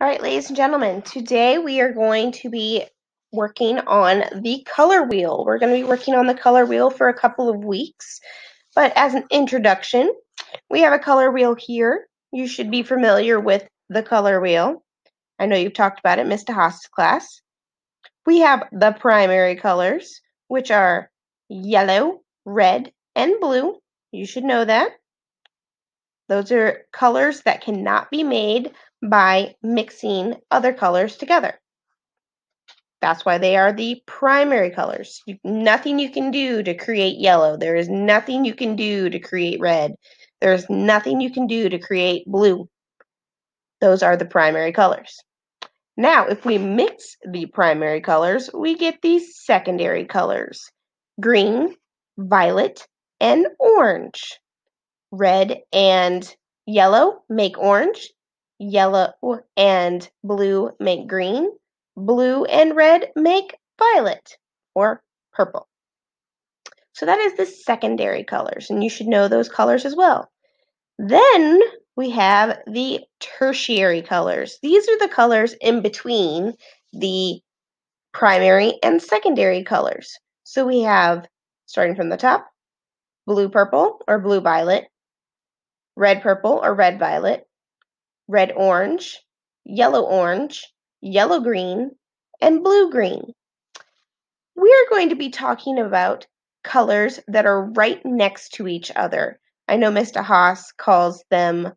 All right, ladies and gentlemen, today we are going to be working on the color wheel. We're going to be working on the color wheel for a couple of weeks, but as an introduction, we have a color wheel here. You should be familiar with the color wheel. I know you've talked about it, Mr. Haas's class. We have the primary colors, which are yellow, red, and blue. You should know that. Those are colors that cannot be made by mixing other colors together. That's why they are the primary colors. You, nothing you can do to create yellow. There is nothing you can do to create red. There is nothing you can do to create blue. Those are the primary colors. Now, if we mix the primary colors, we get these secondary colors. Green, violet, and orange. Red and yellow make orange yellow and blue make green, blue and red make violet or purple. So that is the secondary colors, and you should know those colors as well. Then we have the tertiary colors. These are the colors in between the primary and secondary colors. So we have, starting from the top, blue purple or blue violet, red purple or red violet, red orange, yellow orange, yellow green, and blue green. We are going to be talking about colors that are right next to each other. I know Mr. Haas calls them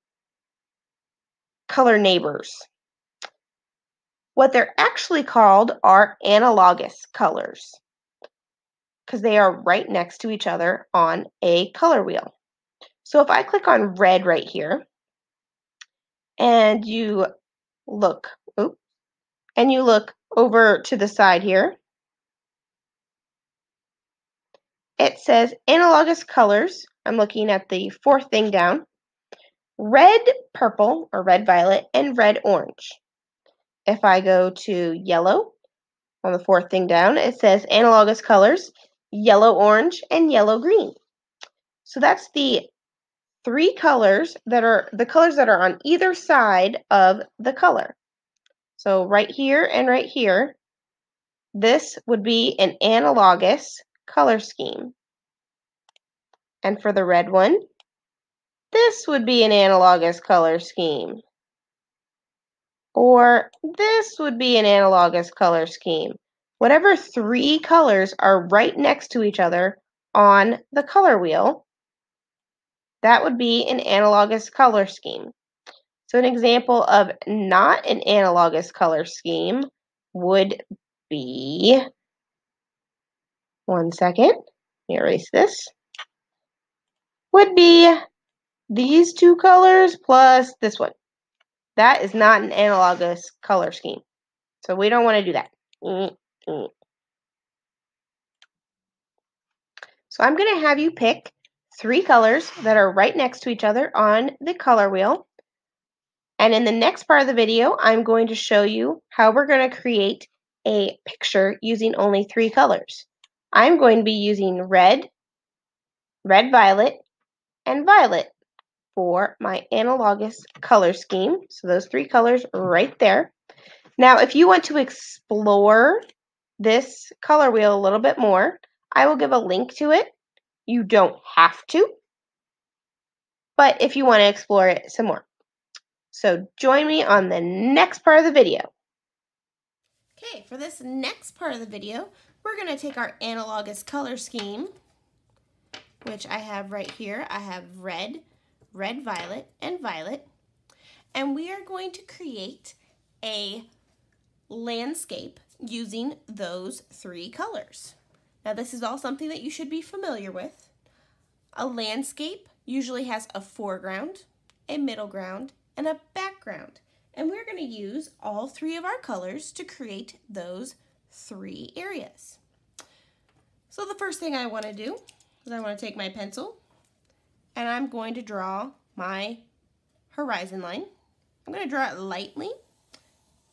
color neighbors. What they're actually called are analogous colors because they are right next to each other on a color wheel. So if I click on red right here, and you look, oops, and you look over to the side here, it says analogous colors. I'm looking at the fourth thing down. Red, purple, or red, violet, and red, orange. If I go to yellow, on the fourth thing down, it says analogous colors, yellow, orange, and yellow, green. So that's the three colors that are the colors that are on either side of the color. So right here and right here, this would be an analogous color scheme. And for the red one, this would be an analogous color scheme. Or this would be an analogous color scheme. Whatever three colors are right next to each other on the color wheel, that would be an analogous color scheme. So an example of not an analogous color scheme would be, one second, let me erase this, would be these two colors plus this one. That is not an analogous color scheme. So we don't want to do that. Mm, mm. So I'm going to have you pick three colors that are right next to each other on the color wheel. And in the next part of the video, I'm going to show you how we're going to create a picture using only three colors. I'm going to be using red, red violet, and violet for my analogous color scheme. So those three colors right there. Now, if you want to explore this color wheel a little bit more, I will give a link to it you don't have to, but if you want to explore it some more. So join me on the next part of the video. Okay, for this next part of the video, we're going to take our analogous color scheme, which I have right here. I have red, red violet, and violet. And we are going to create a landscape using those three colors. Now this is all something that you should be familiar with. A landscape usually has a foreground, a middle ground, and a background. And we're going to use all three of our colors to create those three areas. So the first thing I want to do is I want to take my pencil and I'm going to draw my horizon line. I'm going to draw it lightly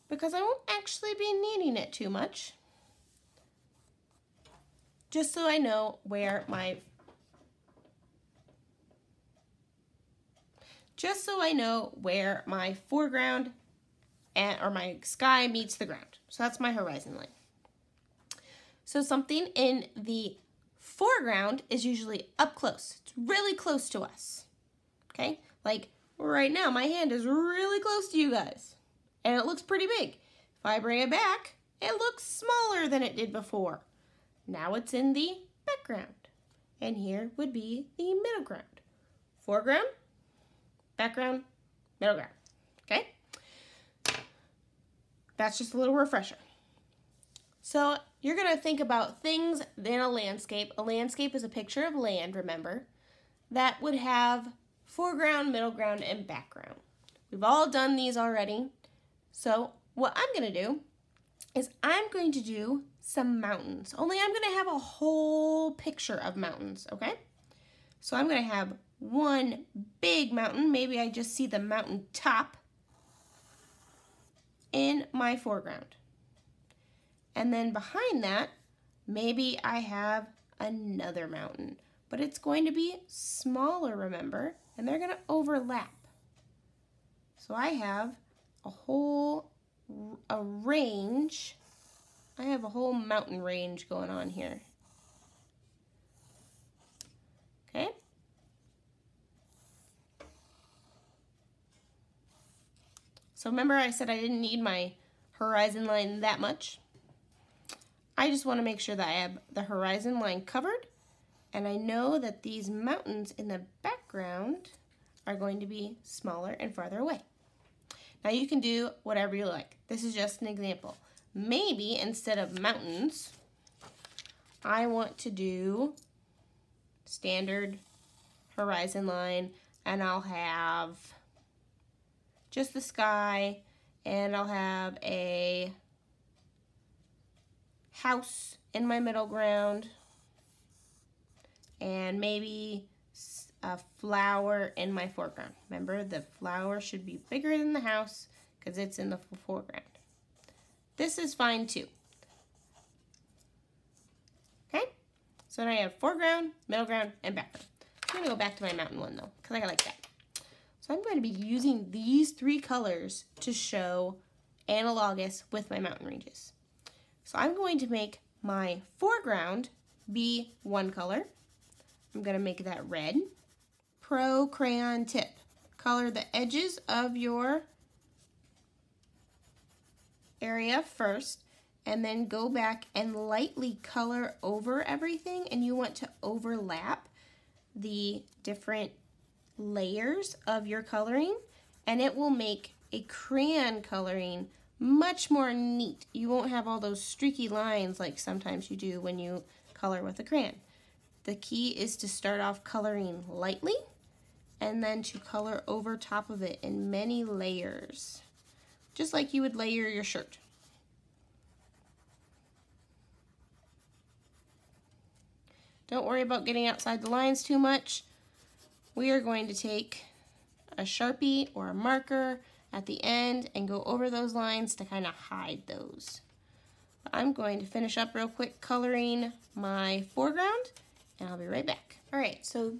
because I won't actually be needing it too much just so I know where my just so I know where my foreground and, or my sky meets the ground. So that's my horizon line. So something in the foreground is usually up close. It's really close to us. Okay? Like right now, my hand is really close to you guys. And it looks pretty big. If I bring it back, it looks smaller than it did before. Now it's in the background. And here would be the middle ground. Foreground, background, middle ground. Okay? That's just a little refresher. So you're going to think about things in a landscape. A landscape is a picture of land, remember, that would have foreground, middle ground, and background. We've all done these already. So what I'm going to do is I'm going to do some mountains. Only I'm going to have a whole picture of mountains, okay? So I'm going to have one big mountain. Maybe I just see the mountain top in my foreground. And then behind that, maybe I have another mountain, but it's going to be smaller, remember, and they're going to overlap. So I have a whole a range. I have a whole mountain range going on here. Okay? So remember I said I didn't need my horizon line that much? I just want to make sure that I have the horizon line covered and I know that these mountains in the background are going to be smaller and farther away. Now you can do whatever you like. This is just an example. Maybe instead of mountains, I want to do standard horizon line and I'll have just the sky and I'll have a house in my middle ground and maybe a flower in my foreground. Remember, the flower should be bigger than the house because it's in the foreground. This is fine too. Okay, so now I have foreground, middle ground, and background. I'm to go back to my mountain one though because I like that. So I'm going to be using these three colors to show analogous with my mountain ranges. So I'm going to make my foreground be one color. I'm going to make that red. Pro crayon tip. Color the edges of your area first and then go back and lightly color over everything and you want to overlap the different layers of your coloring and it will make a crayon coloring much more neat. You won't have all those streaky lines like sometimes you do when you color with a crayon. The key is to start off coloring lightly and then to color over top of it in many layers, just like you would layer your shirt. Don't worry about getting outside the lines too much we are going to take a Sharpie or a marker at the end and go over those lines to kind of hide those. I'm going to finish up real quick coloring my foreground and I'll be right back. All right, so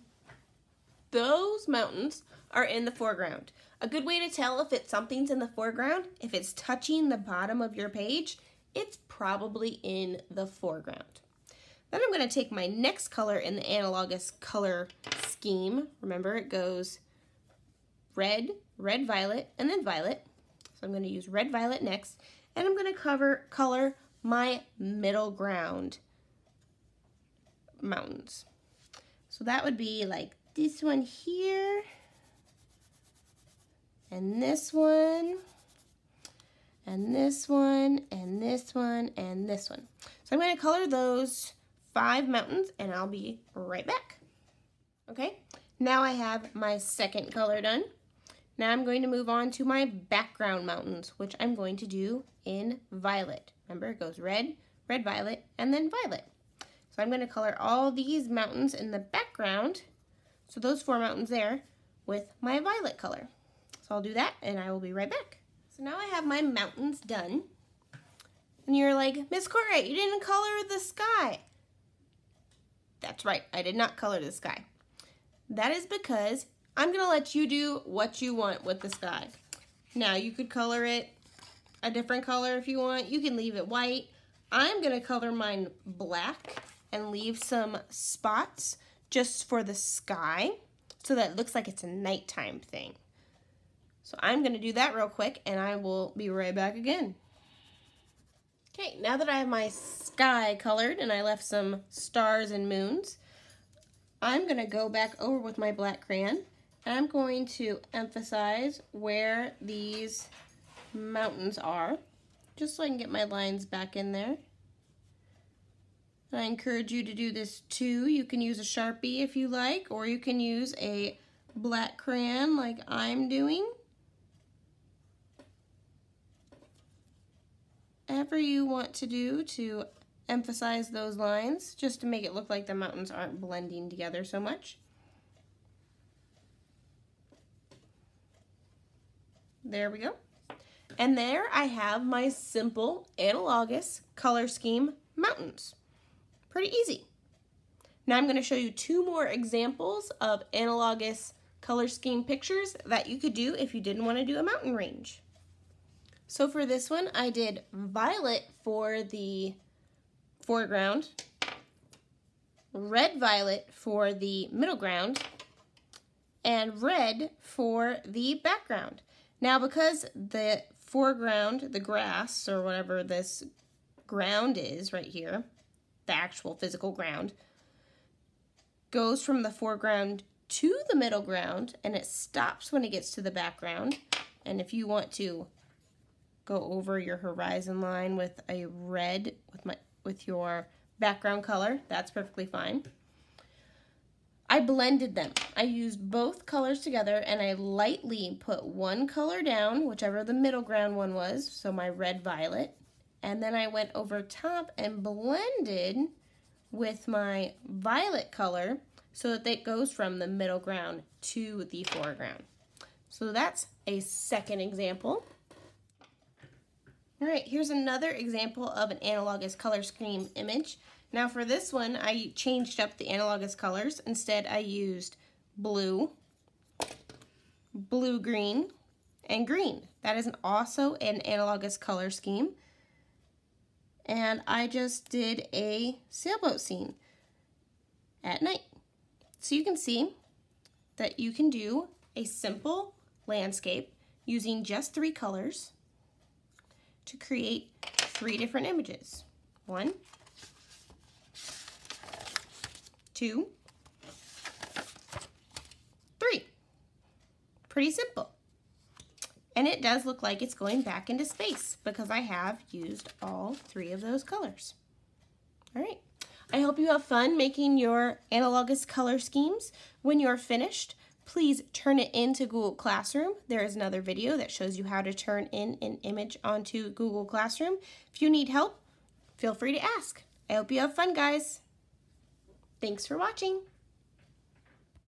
those mountains are in the foreground. A good way to tell if it's something's in the foreground, if it's touching the bottom of your page, it's probably in the foreground. Then I'm going to take my next color in the analogous color scheme. Remember, it goes red, red, violet, and then violet. So I'm going to use red, violet next. And I'm going to cover color my middle ground mountains. So that would be like this one here, and this one, and this one, and this one, and this one. So I'm going to color those five mountains and I'll be right back. Okay, now I have my second color done. Now I'm going to move on to my background mountains, which I'm going to do in violet. Remember, it goes red, red, violet, and then violet. So I'm going to color all these mountains in the background, so those four mountains there, with my violet color. I'll do that, and I will be right back. So now I have my mountains done. And you're like, Miss Courtright, you didn't color the sky. That's right, I did not color the sky. That is because I'm gonna let you do what you want with the sky. Now you could color it a different color if you want. You can leave it white. I'm to color mine black and leave some spots just for the sky so that it looks like it's a nighttime thing. So I'm going to do that real quick and I will be right back again. Okay, now that I have my sky colored and I left some stars and moons, I'm going to go back over with my black crayon and I'm going to emphasize where these mountains are, just so I can get my lines back in there. I encourage you to do this too. You can use a Sharpie if you like, or you can use a black crayon like I'm doing. Whatever you want to do to emphasize those lines, just to make it look like the mountains aren't blending together so much. There we go. And there I have my simple analogous color scheme mountains. Pretty easy. Now I'm going to show you two more examples of analogous color scheme pictures that you could do if you didn't want to do a mountain range. So for this one, I did violet for the foreground, red violet for the middle ground, and red for the background. Now because the foreground, the grass, or whatever this ground is right here, the actual physical ground, goes from the foreground to the middle ground and it stops when it gets to the background. And if you want to go over your horizon line with a red with my with your background color, that's perfectly fine. I blended them. I used both colors together and I lightly put one color down, whichever the middle ground one was, so my red violet, and then I went over top and blended with my violet color so that it goes from the middle ground to the foreground. So that's a second example. All right, here's another example of an analogous color scheme image. Now for this one, I changed up the analogous colors. Instead, I used blue, blue-green, and green. That is an also an analogous color scheme and I just did a sailboat scene at night. So you can see that you can do a simple landscape using just three colors to create three different images. One, two, three. Pretty simple. And it does look like it's going back into space because I have used all three of those colors. All right. I hope you have fun making your analogous color schemes. When you're finished, please turn it into Google Classroom. There is another video that shows you how to turn in an image onto Google Classroom. If you need help, feel free to ask. I hope you have fun, guys. Thanks for watching.